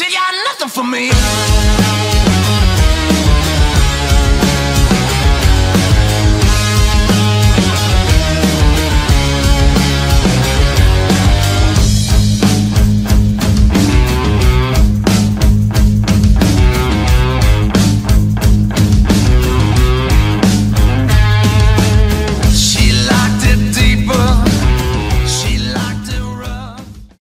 You got nothing for me.